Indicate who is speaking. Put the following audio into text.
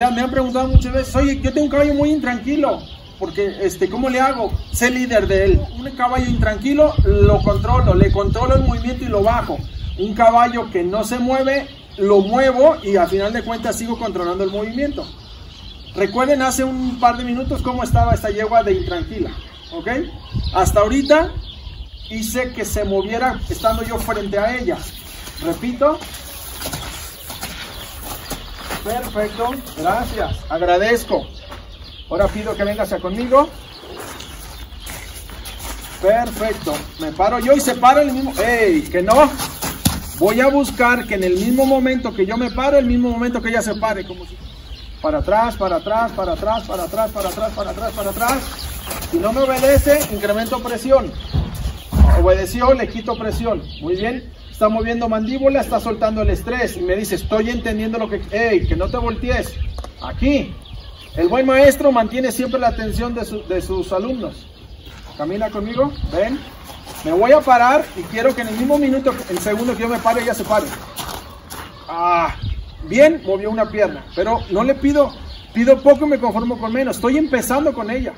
Speaker 1: Me han preguntado muchas veces, oye, yo tengo un caballo muy intranquilo, porque, este, ¿cómo le hago? Sé líder de él. Un caballo intranquilo lo controlo, le controlo el movimiento y lo bajo. Un caballo que no se mueve, lo muevo y al final de cuentas sigo controlando el movimiento. Recuerden hace un par de minutos cómo estaba esta yegua de intranquila, ¿ok? Hasta ahorita hice que se moviera estando yo frente a ella. Repito, Perfecto, gracias, agradezco. Ahora pido que vengas a conmigo. Perfecto, me paro yo y se para el mismo. ¡Ey! Que no. Voy a buscar que en el mismo momento que yo me paro, el mismo momento que ella se pare. Como si... Para atrás, para atrás, para atrás, para atrás, para atrás, para atrás, para atrás. Si no me obedece, incremento presión. Obedeció, le quito presión. Muy bien está moviendo mandíbula, está soltando el estrés y me dice, estoy entendiendo lo que... ¡Ey! Que no te voltees. Aquí. El buen maestro mantiene siempre la atención de, sus alumnos. Camina conmigo, ven. Me voy a parar y quiero que en el mismo minuto, el segundo que yo me pare, ella se pare. Ah, bien, movió una pierna, pero no le pido, pido poco y me conformo con menos. Estoy empezando con ella.